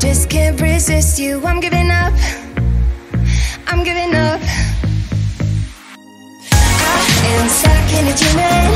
just can't resist you. I'm giving up. I'm giving up. I am stuck in a.